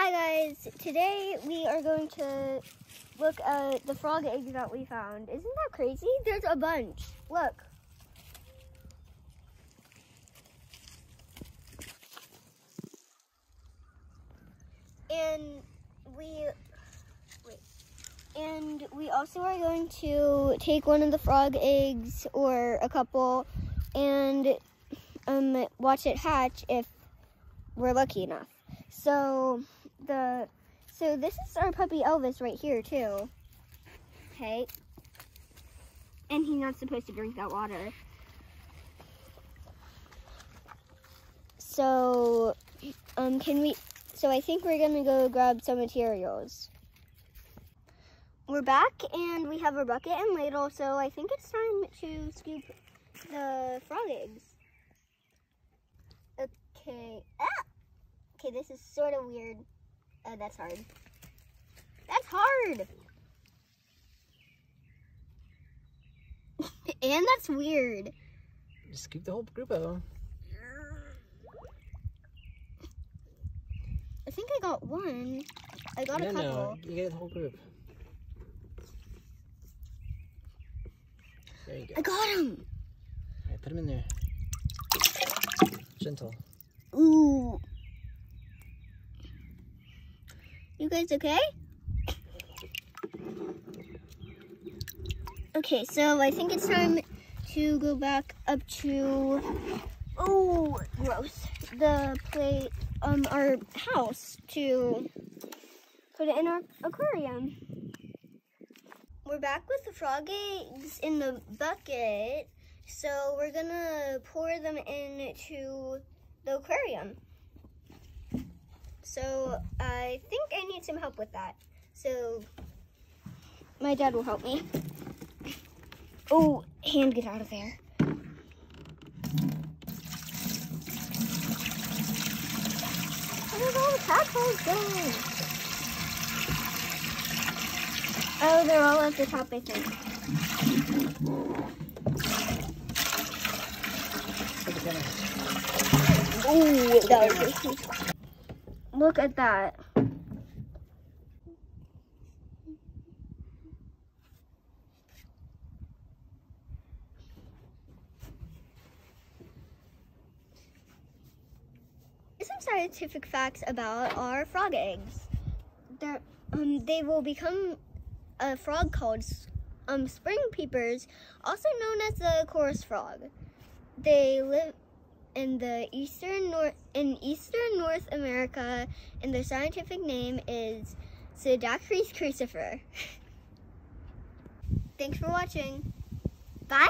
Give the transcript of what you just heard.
Hi guys, today we are going to look at the frog eggs that we found. Isn't that crazy? There's a bunch. Look. And we wait. And we also are going to take one of the frog eggs or a couple and um, watch it hatch if we're lucky enough. So the so this is our puppy Elvis right here too. Okay. And he's not supposed to drink that water. So um can we so I think we're gonna go grab some materials. We're back and we have a bucket and ladle, so I think it's time to scoop the frog eggs. Okay. Ah! Okay, this is sort of weird. Oh, that's hard. That's hard! and that's weird. Just keep the whole group of them. I think I got one. I got no, a couple. no, you get the whole group. There you go. I got him! All right, put him in there. Gentle. Ooh. You guys okay? Okay, so I think it's time to go back up to, oh, gross, the plate, um, our house to put it in our aquarium. We're back with the frog eggs in the bucket, so we're gonna pour them into the aquarium. So I think I need some help with that. So my dad will help me. Oh, hand, get out of there. Where's all the tadpoles going? Oh, they're all at the top, I think. Oh, that was. Look at that. Some scientific facts about our frog eggs. They're, um, they will become a frog called um, spring peepers, also known as the chorus frog. They live in the eastern north in eastern North America, and their scientific name is Pseudacris crucifer. Thanks for watching. Bye.